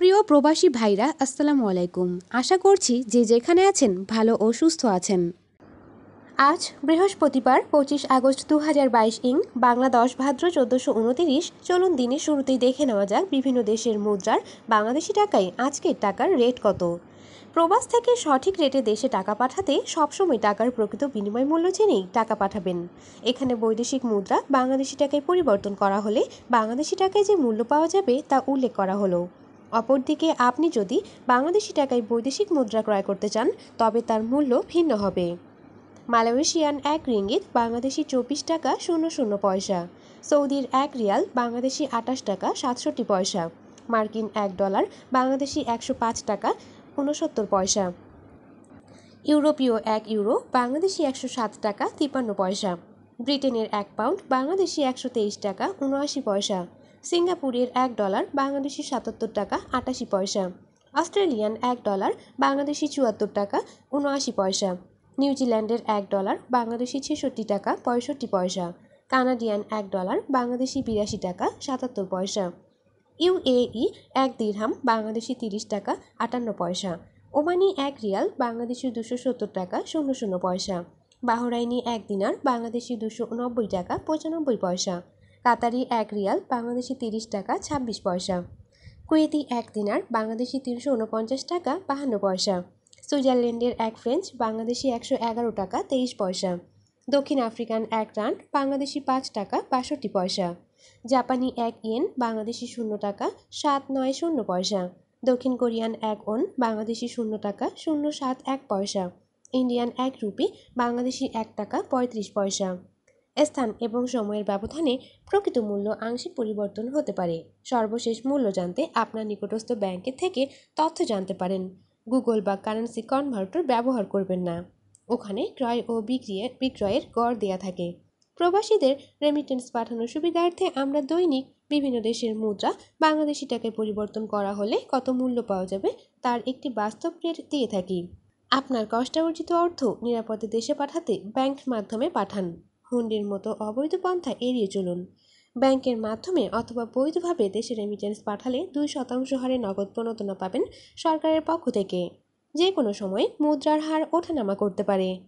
প্রিয় প্রবাসী ভাইরা, আসসালামু আলাইকুম। আশা করছি যে যেখানে আছেন ভালো ও সুস্থ আছেন। আজ বৃহস্পতিবার, পঁচিশ আগস্ট দু হাজার বাইশ ইং, বাংলা দশ ভাদ্র চোদ্দোশো উনতিরিশ। চলুন দিনের শুরুতেই দেখে নেওয়া যাক বিভিন্ন দেশের মুদ্রার বাংলাদেশি টাকায় আজকের টাকার রেট কত। প্রবাস থেকে সঠিক রেটে দেশে টাকা পাঠাতে সবসময় টাকার প্রকৃত বিনিময় মূল্য জেনেই টাকা পাঠাবেন। এখানে বৈদেশিক মুদ্রা বাংলাদেশি টাকায় পরিবর্তন করা হলে বাংলাদেশি টাকায় যে মূল্য পাওয়া যাবে তা উল্লেখ করা হলো। অপরদিকে আপনি যদি বাংলাদেশি টাকায় বৈদেশিক মুদ্রা ক্রয় করতে চান, তবে তার মূল্য ভিন্ন হবে। মালয়েশিয়ান এক রিঙ্গিত বাংলাদেশি চব্বিশ টাকা শূন্য শূন্য পয়সা, সৌদির এক রিয়াল বাংলাদেশি আটাশ টাকা সাতষট্টি পয়সা, মার্কিন এক ডলার বাংলাদেশি একশো পাঁচ টাকা উনসত্তর পয়সা। ইউরোপীয় এক ইউরো বাংলাদেশি একশো সাত টাকা তিপ্পান্ন পয়সা, ব্রিটেনের এক পাউন্ড বাংলাদেশি একশো তেইশ টাকা উনআশি পয়সা। সিঙ্গাপুরের এক ডলার বাংলাদেশি সাতাত্তর টাকা আটাশি পয়সা। অস্ট্রেলিয়ান এক ডলার বাংলাদেশি চুয়াত্তর টাকা উনআশি পয়সা। নিউজিল্যান্ডের এক ডলার বাংলাদেশি ছেষট্টি টাকা পঁয়ষট্টি পয়সা। কানাডিয়ান এক ডলার বাংলাদেশি বিরাশি টাকা সাতাত্তর পয়সা। ইউএই এক দিরহাম বাংলাদেশি তিরিশ টাকা আটান্ন পয়সা। ওমানি এক রিয়াল বাংলাদেশি দুশো সত্তর টাকা শূন্য শূন্য পয়সা। বাহরাইনি এক দিনার বাংলাদেশি দুশো নব্বই টাকা পঁচানব্বই পয়সা। কাতারি এক রিয়াল, বাংলাদেশি তিরিশ টাকা, ছাব্বিশ পয়সা। কুয়েতি এক দিনার, বাংলাদেশি তিনশো উনপঞ্চাশ টাকা, বাহান্ন পয়সা। সুইজারল্যান্ডের এক ফ্রেঞ্চ, বাংলাদেশি একশো এগারো টাকা, তেইশ পয়সা। দক্ষিণ আফ্রিকান এক রান, বাংলাদেশি পাঁচ টাকা, বাষট্টি পয়সা। জাপানি এক ইয়েন, বাংলাদেশি শূন্য টাকা, সাত নয় শূন্য পয়সা। দক্ষিণ কোরিয়ান এক ওন, বাংলাদেশি শূন্য টাকা, শূন্য সাত এক পয়সা। ইন্ডিয়ান এক রুপি, বাংলাদেশি এক টাকা, পঁয়ত্রিশ পয়সা। স্থান এবং সময়ের ব্যবধানে প্রকৃত মূল্য আংশিক পরিবর্তন হতে পারে। সর্বশেষ মূল্য জানতে আপনার নিকটস্থ ব্যাংকের থেকে তথ্য জানতে পারেন। গুগল বা কারেন্সি কনভার্টার ব্যবহার করবেন না। ওখানে ক্রয় ও বিক্রিয়ে, বিক্রয়ের গড় দেয়া থাকে। প্রবাসীদের রেমিটেন্স পাঠানোর সুবিধার্থে আমরা দৈনিক বিভিন্ন দেশের মুদ্রা বাংলাদেশি টাকায় পরিবর্তন করা হলে কত মূল্য পাওয়া যাবে তার একটি বাস্তব রেট দিয়ে থাকি। আপনার কষ্টার্জিত অর্থ নিরাপদে দেশে পাঠাতে ব্যাংক মাধ্যমে পাঠান। হুন্ডির মতো অবৈধ পন্থা এড়িয়ে চলুন। ব্যাংকের মাধ্যমে অথবা বৈধভাবে দেশে রেমিটেন্স পাঠালে দুই শতাংশ হারে নগদ প্রণোদনা পাবেন সরকারের পক্ষ থেকে। যে কোনো সময় মুদ্রার হার ওঠানামা করতে পারে।